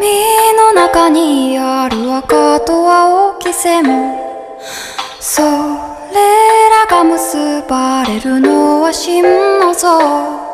身の中にある赤と青き線それらが結ばれるのは真の像。